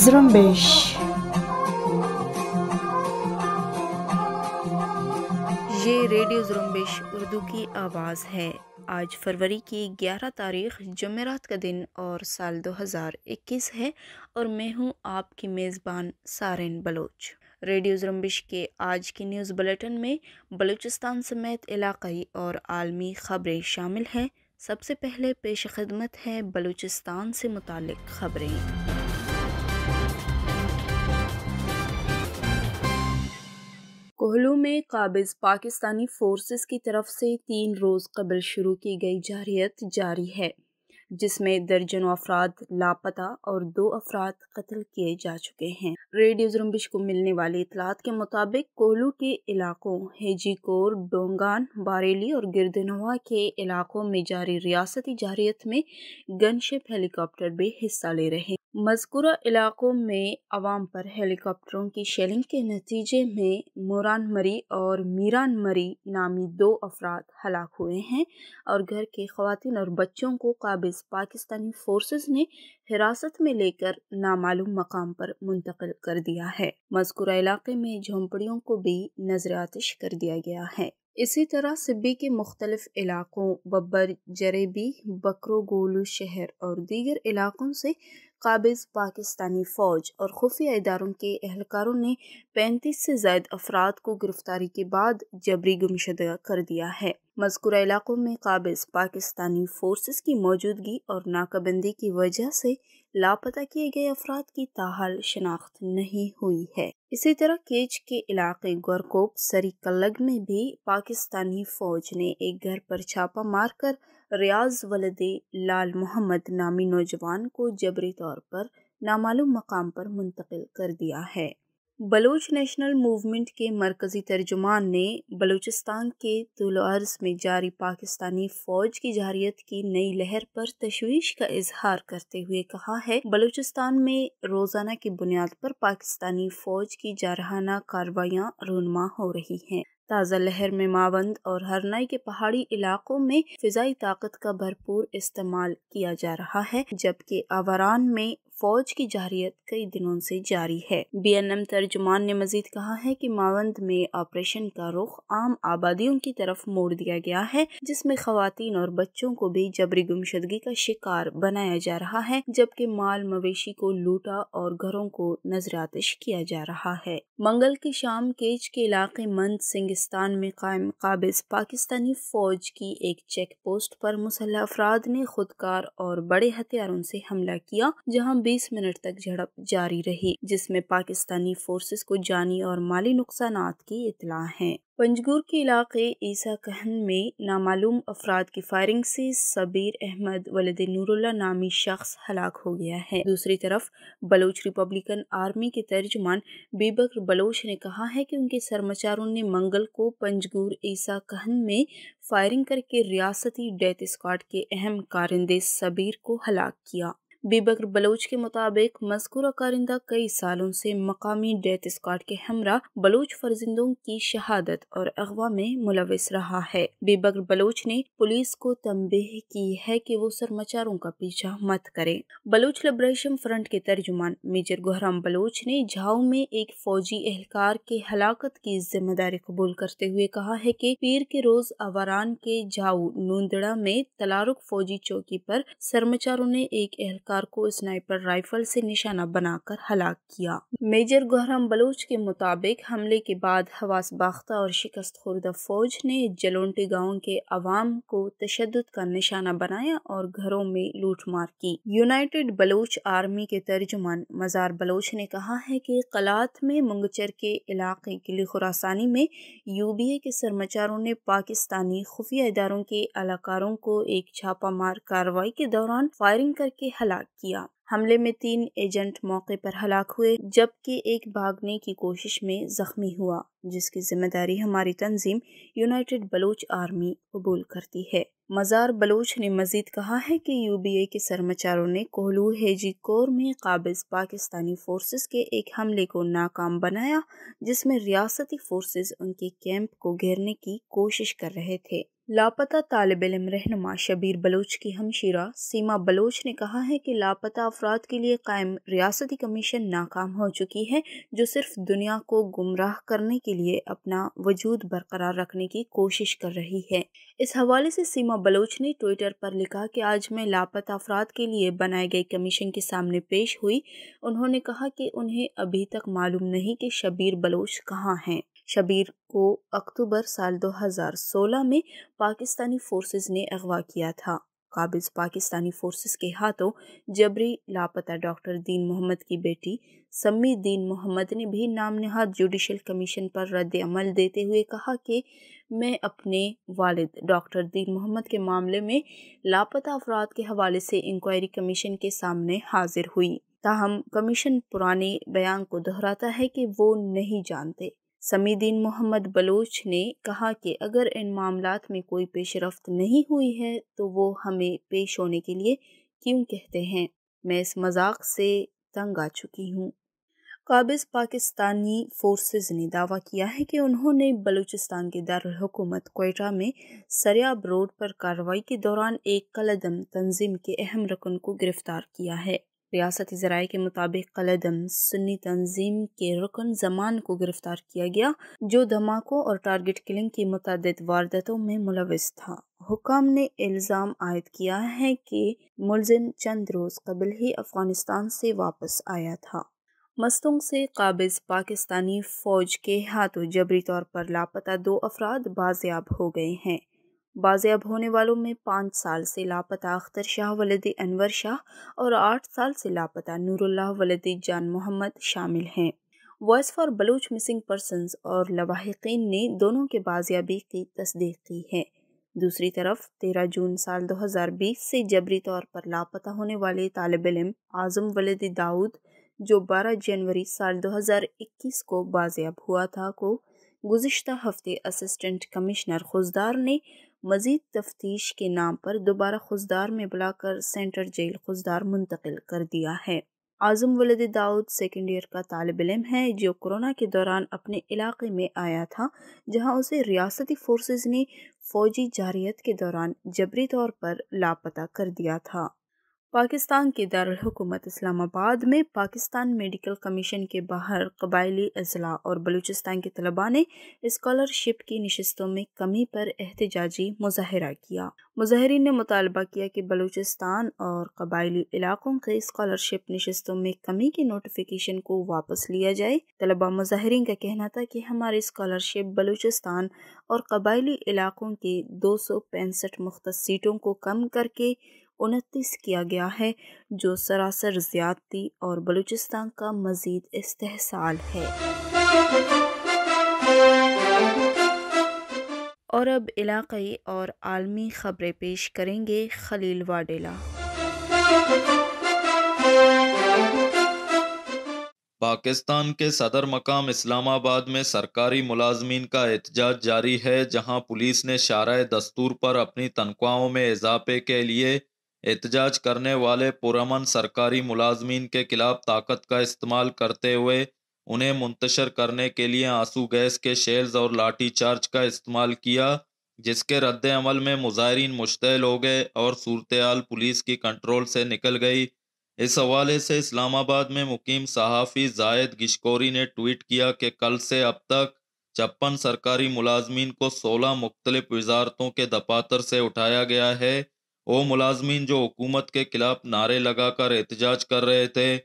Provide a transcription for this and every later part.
ये रेडियो जुरम्बिश उर्दू की आवाज़ है। आज फरवरी की 11 तारीख जमेरात का दिन और साल 2021 है और मैं हूँ आपकी मेज़बान सारिन बलोच। रेडियो जुरम्बिश के आज की न्यूज़ बुलेटिन में बलूचिस्तान समेत इलाकई और आलमी ख़बरें शामिल हैं। सबसे पहले पेश खदमत है बलूचिस्तान से मुतल ख़बरें। कोहलू में काबिज पाकिस्तानी फोर्सेस की तरफ़ से तीन रोज़ कबल शुरू की गई जारियत जारी है। जिसमें दर्जनों अफराद लापता और दो अफराद कत्ल किए जा चुके हैं। रेडियो जुम्बिश को मिलने वाली इतलात के मुताबिक कोहलू के इलाकों, हेजीकोर, डोंगान, बारेली और गिरदनवा के इलाकों में जारी रियासती जारियत में गनशिप हेलीकॉप्टर भी हिस्सा ले रहे मजकूरा इलाकों में आवाम पर हेलीकॉप्टरों की शेलिंग के नतीजे में मुरान मरी और मीरान मरी नामी दो अफराद हलाक हुए हैं और घर के खातन और बच्चों को काबिज पाकिस्तानी फोर्सेस ने हिरासत में लेकर नामालूम मकाम पर मुंतकिल कर दिया है। मजकूरा इलाके में झोंपड़ियों को भी नज़र आतिश कर दिया गया है। इसी तरह सिब्बी के मुख्तलिफ़ इलाकों, बब्बर, जरेबी, बकरोगोलू शहर और दीगर इलाकों से काबिज पाकिस्तानी फ़ौज और खुफिया इदारों के एहलकारों ने पैंतीस से जायद अफराद को गिरफ्तारी के बाद जबरी गुमशुदा कर दिया है मजकूरा इलाकों में काबिज पाकिस्तानी फोर्सेस की मौजूदगी और नाकाबंदी की वजह से लापता किए गए अफराद की ताहाल शनाख्त नहीं हुई है इसी तरह केज के इलाके गोरकोप सरी कलग में भी पाकिस्तानी फौज ने एक घर पर छापा मारकर रियाज वलदे लाल मोहम्मद नामी नौजवान को जबरी तौर पर नामालूम मकाम पर मुंतकिल कर दिया है। बलूच नेशनल मूवमेंट के मरकज़ी तर्जुमान ने बलूचिस्तान के तुलर्ज में जारी पाकिस्तानी फ़ौज की जारियत की नई लहर पर तशवीश का इजहार करते हुए कहा है, बलूचिस्तान में रोज़ाना की बुनियाद पर पाकिस्तानी फ़ौज की जारहाना कार्रवाइयाँ रूनमा हो रही हैं। ताज़ा लहर में मावंद और हरनाई के पहाड़ी इलाकों में फिजाई ताकत का भरपूर इस्तेमाल किया जा रहा है, जबकि आवरान में फौज की जारियत कई दिनों से जारी है। बी एन एम तर्जुमान ने मजीद कहा है कि मावंद में ऑपरेशन का रुख आम आबादियों की तरफ़ मोड़ दिया गया है, जिसमें खातन और बच्चों को भी जबरी गुमशदगी का शिकार बनाया जा रहा है, जबकि माल मवेशी को लूटा और घरों को नज़र आतिश किया जा रहा है। मंगल की शाम केज के इलाके मंद सिंगिस्तान में कायम काबिज पाकिस्तानी फौज की एक चेक पोस्ट पर मुसल्ह अफराद ने खुदकार और बड़े हथियारों से हमला किया, जहाँ 20 मिनट तक झड़प जारी रही, जिसमें पाकिस्तानी फोर्सेस को जानी और माली नुकसान की इतला है। पंजगुर के इलाके ईसा कहन में नामालूम अफराद की फायरिंग से सबीर अहमद, वलद नूरुल्ला नामी शख्स हलाक हो गया है। दूसरी तरफ़, बलोच रिपब्लिकन आर्मी के तर्जमान बेबकर बलोच ने कहा है कि उनके सरमचारों ने मंगल को पंजगुर ईसा कहन में फायरिंग करके रियासती डेथ स्क्वाड के अहम कारिंदे सबीर को हलाक किया। बेबकर बलोच के मुताबिक मजकूरा कारिंदा कई सालों से मकामी डेथ स्क्वाड के हमरा बलोच फर्जिंदों की शहादत और अगवा में मुलविस रहा है। बेबकर बलोच ने पुलिस को तंबेह की है कि वो सरमचारों का पीछा मत करे। बलोच लिब्रेशन फ्रंट के तर्जुमान मेजर गुहराम बलोच ने झाऊ में एक फौजी एहलकार के हलाकत की ज़िम्मेदारी कबूल करते हुए कहा है की पीर के रोज अवारान के झाऊ नूंदड़ा में तलारुक फौजी चौकी पर सरमचारों ने एक एहलकार कार को स्नाइपर राइफल से निशाना बनाकर हलाक किया। मेजर गहरम बलोच के मुताबिक हमले के बाद हवास बाख्ता और शिकस्त खुर्दा फौज ने जलोंटी गाँव के अवाम को तशद का निशाना बनाया और घरों में लूटमार की। यूनाइटेड बलोच आर्मी के तर्जुमान मजार बलोच ने कहा है कि कलात में मुंगचर के इलाके किली खुरासानी में यूबीए के सरमचारों ने पाकिस्तानी खुफिया इदारों के अलाकारों को एक छापा मार कार्रवाई के दौरान फायरिंग करके हलाक हलाक किया। हमले में तीन एजेंट मौके पर हलाक हुए, जबकि एक भागने की कोशिश में जख्मी हुआ, जिसकी ज़िम्मेदारी हमारी तंजीम यूनाइटेड बलोच आर्मी कबूल करती है। मजार बलोच ने मजीद कहा है कि यूबीए के सरमचारों ने कोहलू हेजी कोर में काबिज पाकिस्तानी फोर्सेस के एक हमले को नाकाम बनाया, जिसमें रियासती फोर्सेस उनके कैंप को घेरने की कोशिश कर रहे थे। लापता तालब इलम रहनुमा शबीर बलोच की हमशीरा सीमा बलोच ने कहा है कि लापता अफराद के लिए कायम रियासती कमीशन नाकाम हो चुकी है, जो सिर्फ़ दुनिया को गुमराह करने के लिए अपना वजूद बरकरार रखने की कोशिश कर रही है। इस हवाले से सीमा बलोच ने ट्विटर पर लिखा कि आज मैं लापता अफराद के लिए बनाए गए कमीशन के सामने पेश हुई। उन्होंने कहा कि उन्हें अभी तक मालूम नहीं कि शबीर बलोच कहाँ हैं। शबीर को अक्टूबर साल 2016 में पाकिस्तानी फोर्सेस ने अगवा किया था। काबिज पाकिस्तानी फोर्सेस के हाथों जबरी लापता डॉक्टर दीन मोहम्मद की बेटी सम्मी दीन मोहम्मद ने भी नाम नहाद जुडिशल कमीशन पर रद्द अमल देते हुए कहा कि, मैं अपने वालिद डॉक्टर दीन मोहम्मद के मामले में लापता अफराद के हवाले से इंक्वायरी कमीशन के सामने हाजिर हुई। ताहम कमीशन पुराने बयान को दोहराता है कि वो नहीं जानते। समीदीन मोहम्मद बलोच ने कहा कि अगर इन मामलात में कोई पेशरफ नहीं हुई है तो वो हमें पेश होने के लिए क्यों कहते हैं? मैं इस मज़ाक से तंग आ चुकी हूँ। काबिज पाकिस्तानी फोर्सेस ने दावा किया है कि उन्होंने बलूचिस्तान के दारकूमत कोयटा में सरयाब रोड पर कार्रवाई के दौरान एक कलदम तंजीम के अहम रकन को गिरफ़्तार किया है। रियासती ज़राए के मुताबिक कलदम सुन्नी तंजीम के रुकन जमान को गिरफ़्तार किया गया, जो धमाकों और टारगेट किलिंग की मुतद वारदातों में मुलविस था। हुकाम ने इल्ज़ाम आयद किया है कि मुलजिम चंद रोज़ कबल ही अफ़गानिस्तान से वापस आया था। मस्तुंग से काबिज पाकिस्तानी फ़ौज के हाथों जबरी तौर पर लापता दो अफराद बाजियाब हो गए हैं। बाजियाब होने वालों में पाँच साल से लापता अख्तर शाह वलद अनवर शाह और आठ साल से लापता नूरुल्लाह वलद जान मोहम्मद शामिल हैं। Voice for Baloch missing persons और लवाहिकीन ने दोनों के बाजियाबी की तस्दीक की है। दूसरी तरफ़ 13 जून साल 2020 से जबरी तौर पर लापता होने वाले तालब इम आज़म वलद दाऊद, जो 12 जनवरी साल 2021 को बाजियाब हुआ था को गुज्त हफ़्ते असिस्टेंट कमिश्नर खुजदार ने मजीद तफ्तीश के नाम पर दोबारा खुजदार में बुलाकर सेंटर जेल खुजदार मुंतकिल कर दिया है। आज़म वलद दाऊद सेकेंड ईयर का तालब इलम है, जो कोरोना के दौरान अपने इलाके में आया था, जहाँ उसे रियासती फोर्सेस ने फ़ौजी जारियत के दौरान जबरी तौर पर लापता कर दिया था। पाकिस्तान के दारकूमत इस्लामाबाद में पाकिस्तान मेडिकल कमीशन के बाहर कबायली अजला और बलूचिस्तान के तलबा ने स्कॉलरशिप की नशस्तों में कमी पर एहतजाजी मुजाहरा किया। मुजाहरीन ने मुतालबा किया कि बलूचिस्तान और कबायली इलाकों के स्कॉलरशिप नशस्तों में कमी की नोटिफिकेशन को वापस लिया जाए। तलबा मुजाहरीन का कहना था कि हमारी स्कॉलरशिप बलूचिस्तान और कबायली इलाकों के दो सौ पैंसठ मुख्त सीटों को कम करके उनतीस किया गया है, जो सरासर ज़्यादती और बलूचिस्तान का मज़ीद इस्तेसाल है। और अब इलाकई और आलमी ख़बरें पेश करेंगे खलील वाडेला। पाकिस्तान के सदर मकाम इस्लामाबाद में सरकारी मुलाजमीन का एहतजाज जारी है, जहाँ पुलिस ने शारा दस्तूर पर अपनी तनख्वाहों में इजाफे के लिए एहतजाज करने वाले पुरमन सरकारी मुलाजमीन के खिलाफ ताकत का इस्तेमाल करते हुए उन्हें मुंतशर करने के लिए आँसू गैस के शेल्स और लाठी चार्ज का इस्तेमाल किया, जिसके रद्द अमल में मुजाहरीन मुश्तल हो गए और सूरत पुलिस की कंट्रोल से निकल गई। इस हवाले से इस्लामाबाद में मुकीम सहाफ़ी जायद गिशकोरी ने ट्वीट किया कि कल से अब तक छप्पन सरकारी मुलाजमीन को सोलह मुख्तलिफ़ वजारतों के दफातर से उठाया गया है। वो मुलाजमीन जो हुकूमत के खिलाफ नारे लगाकर एहतजाज कर रहे थे,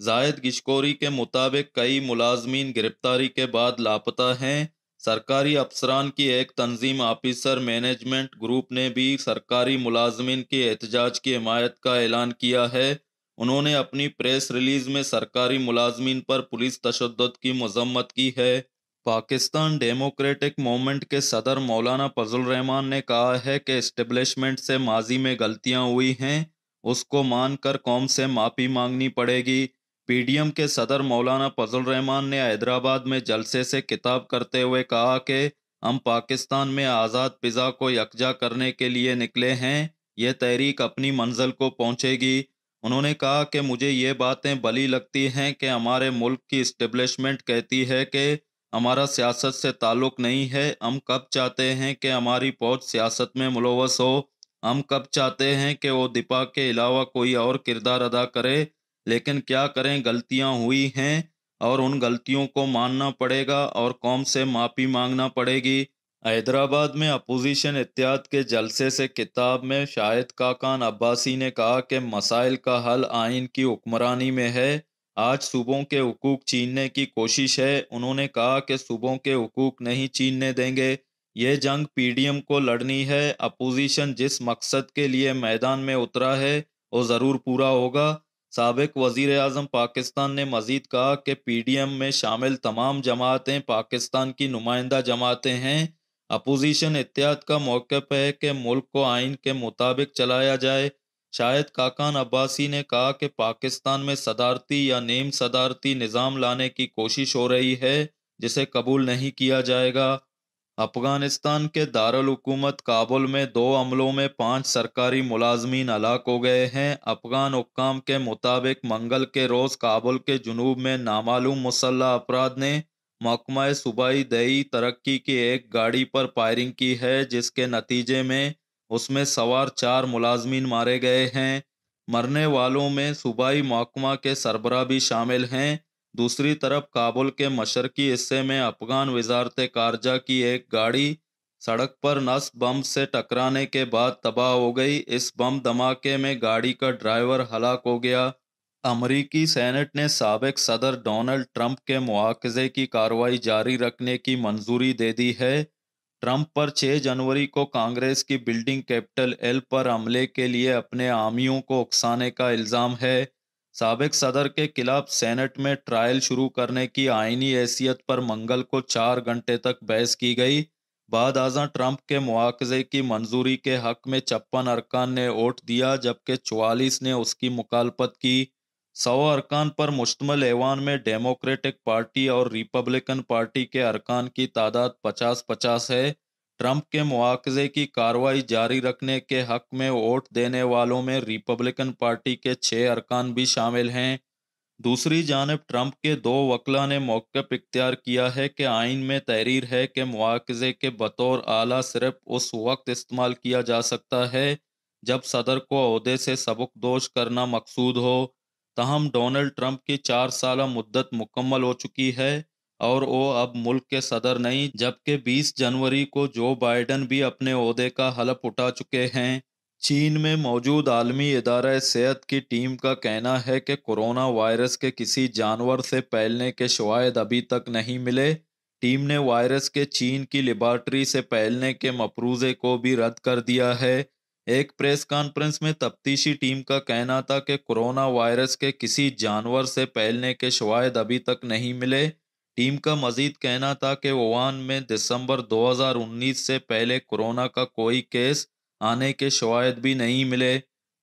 जायद गिशकोरी के मुताबिक कई मुलाजमीन गिरफ्तारी के बाद लापता हैं। सरकारी अफसरान की एक तंजीम ऑफिसर मैनेजमेंट ग्रुप ने भी सरकारी मुलाजमीन के एहतजाज की हमायत का ऐलान किया है। उन्होंने अपनी प्रेस रिलीज़ में सरकारी मुलाजमीन पर पुलिस तशद की मजम्मत की है। पाकिस्तान डेमोक्रेटिक मूवमेंट के सदर मौलाना फजल रहमान ने कहा है कि इस्टेब्लिशमेंट से माजी में गलतियाँ हुई हैं। उसको मानकर कौम से माफ़ी मांगनी पड़ेगी। पीडीएम के सदर मौलाना फजल रहमान ने हैदराबाद में जलसे से किताब करते हुए कहा कि हम पाकिस्तान में आज़ाद पिज़ा को यकजा करने के लिए निकले हैं। यह तहरीक अपनी मंजिल को पहुंचेगी। उन्होंने कहा कि मुझे ये बातें बली लगती हैं कि हमारे मुल्क की इस्टेब्लिशमेंट कहती है कि हमारा सियासत से ताल्लुक नहीं है। हम कब चाहते हैं कि हमारी फौज सियासत में मुलवस हो? हम कब चाहते हैं कि वो दीपा के अलावा कोई और किरदार अदा करे? लेकिन क्या करें? गलतियाँ हुई हैं और उन गलतियों को मानना पड़ेगा और कौम से माफ़ी मांगना पड़ेगी। हैदराबाद में अपोजिशन इत्याद के जलसे से किताब में शाहिद काकान अब्बासी ने कहा कि मसाइल का हल आइन की हुक्मरानी में है। आज सूबों के हकूक छीनने की कोशिश है। उन्होंने कहा कि सूबों के हकूक नहीं छीनने देंगे। ये जंग पीडीएम को लड़नी है। अपोजिशन जिस मकसद के लिए मैदान में उतरा है, वो ज़रूर पूरा होगा। सबक वज़ीर अजम पाकिस्तान ने मजीद कहा कि पी डी एम में शामिल तमाम जमातें पाकिस्तान की नुमाइंदा जमातें हैं। अपोजिशन एहतियात का मौकफ है कि मुल्क को आइन के मुताबिक चलाया जाए। शायद काकान अब्बासी ने कहा कि पाकिस्तान में सदारती या नीम सदारती निज़ाम लाने की कोशिश हो रही है, जिसे कबूल नहीं किया जाएगा। अफ़गानिस्तान के दारकूमत काबुल में दो अमलों में पाँच सरकारी मुलाजमीन हलाक हो गए हैं। अफगान हुक्काम के मुताबिक मंगल के रोज़ काबुल के जुनूब में नामालूम मुसल्ह अफराद ने महकमा सूबाई दही तरक्की की एक गाड़ी पर फायरिंग की है, जिसके नतीजे में उसमें सवार चार मुलाजमीन मारे गए हैं। मरने वालों में सूबाई महकमा के सरबरा भी शामिल हैं। दूसरी तरफ़ काबुल के मशरकी हिस्से में अफगान वजारत कारजा की एक गाड़ी सड़क पर नस बम से टकराने के बाद तबाह हो गई। इस बम धमाके में गाड़ी का ड्राइवर हलाक हो गया। अमरीकी सेनेट ने सबक सदर डोनाल्ड ट्रंप के मुआवजे की कार्रवाई जारी रखने की मंजूरी दे दी है। ट्रंप पर 6 जनवरी को कांग्रेस की बिल्डिंग कैपिटल एल पर हमले के लिए अपने आमियों को उकसाने का इल्ज़ाम है। सबक सदर के खिलाफ सेनेट में ट्रायल शुरू करने की आइनी हैसियत पर मंगल को चार घंटे तक बहस की गई। बाद आजा ट्रंप के मुआवजे की मंजूरी के हक में छप्पन अरकान ने वोट दिया, जबकि चवालीस ने उसकी मुखालपत की। सौ अरकान पर मुश्तमल ऐवान में डेमोक्रेटिक पार्टी और रिपब्लिकन पार्टी के अरकान की तादाद पचास पचास है। ट्रंप के मुआवजे की कार्रवाई जारी रखने के हक में वोट देने वालों में रिपब्लिकन पार्टी के छः अरकान भी शामिल हैं। दूसरी जानब ट्रंप के दो वकला ने मौक़ इख्तियार किया है कि आइन में तहरीर है कि मुआवजे के बतौर आला सिर्फ़ उस वक्त इस्तेमाल किया जा सकता है जब सदर को अहदे से सबकदोश करना मकसूद हो। तहम डोनाल्ड ट्रंप की चार साल मुद्दत मुकम्मल हो चुकी है और वो अब मुल्क के सदर नहीं, जबकि 20 जनवरी को जो बाइडन भी अपने अहदे का हलफ उठा चुके हैं, चीन में मौजूद आलमी इदारा सेहत की टीम का कहना है कि कोरोना वायरस के किसी जानवर से फैलने के शवायद अभी तक नहीं मिले। टीम ने वायरस के चीन की लेबार्ट्री से फैलने के मफरूज़े को भी रद्द कर दिया है। एक प्रेस कॉन्फ्रेंस में तफ्तीशी टीम का कहना था कि कोरोना वायरस के किसी जानवर से फैलने के शवायद अभी तक नहीं मिले। टीम का मजीद कहना था कि वुहान में दिसंबर 2019 से पहले कोरोना का कोई केस आने के शवायद भी नहीं मिले।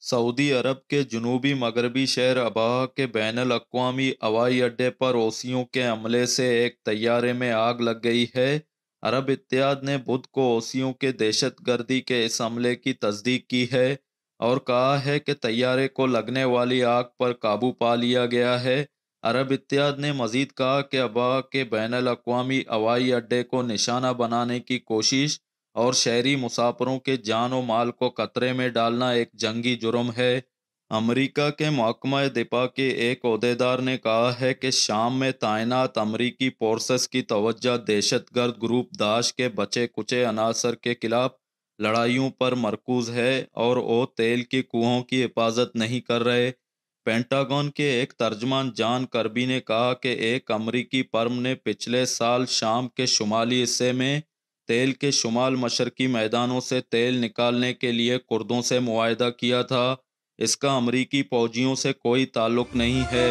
सऊदी अरब के जनूबी मगरबी शहर अबाह के बैन अवी हवाई अड्डे पर ओसियों के हमले से एक तैयारे में आग लग गई है। अरब इत्याद ने बुध को ओसियों के दहशत गर्दी के इस हमले की तस्दीक की है और कहा है कि तैयारे को लगने वाली आग पर काबू पा लिया गया है। अरब इत्याद ने मजीद कहा कि अबा के बैन अवी हवाई अड्डे को निशाना बनाने की कोशिश और शहरी मुसाफरों के जान व माल को खतरे में डालना एक जंगी जुर्म है। अमेरिका के महकमा दिपा के एक अहदेदार ने कहा है कि शाम में तैनात अमरीकी फोर्सेस की तवज्जो दहशत गर्द ग्रुप दाश के बचे कुचे अनासर के खिलाफ लड़ाइयों पर मरकूज है और वो तेल की कुओं की हिफाजत नहीं कर रहे। पेंटागन के एक तर्जमान जान करबी ने कहा कि एक अमरीकी फर्म ने पिछले साल शाम के शुमाली हिस्से में तेल के शुमाल मशरकी मैदानों से तेल निकालने के लिए कुर्दों से मुआदा किया था। इसका अमरीकी फौजियों से कोई ताल्लुक नहीं है।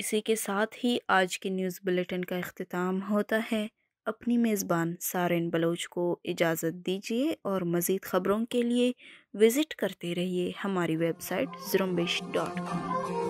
इसी के साथ ही आज के न्यूज़ बुलेटिन का अख्ताम होता है। अपनी मेज़बान सारिन बलोच को इजाज़त दीजिए और मज़ीद ख़बरों के लिए विज़िट करते रहिए हमारी वेबसाइट ज़ुरम्बिश डॉट कॉम।